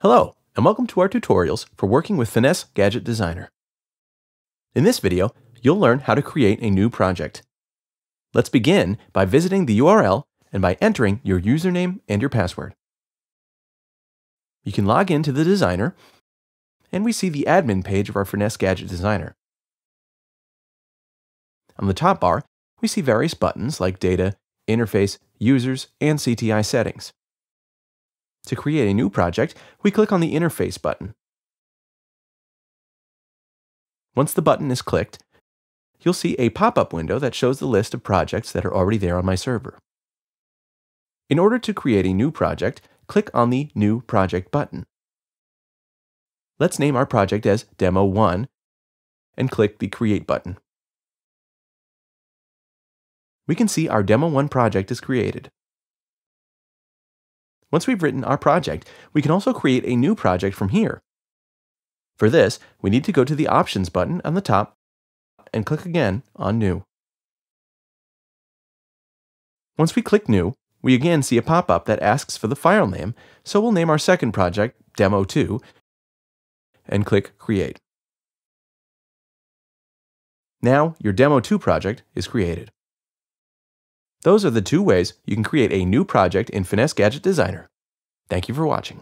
Hello, and welcome to our tutorials for working with Finesse Gadget Designer. In this video, you'll learn how to create a new project. Let's begin by visiting the URL and by entering your username and your password. You can log into the designer, and we see the admin page of our Finesse Gadget Designer. On the top bar, we see various buttons like Data, Interface, Users, and CTI Settings. To create a new project, we click on the Interface button. Once the button is clicked, you'll see a pop-up window that shows the list of projects that are already there on my server. In order to create a new project, click on the New Project button. Let's name our project as Demo 1 and click the Create button. We can see our Demo 1 project is created. Once we've written our project, we can also create a new project from here. For this, we need to go to the Options button on the top and click again on New. Once we click New, we again see a pop-up that asks for the file name, so we'll name our second project Demo2 and click Create. Now your Demo2 project is created. Those are the two ways you can create a new project in Finesse Gadget Designer. Thank you for watching.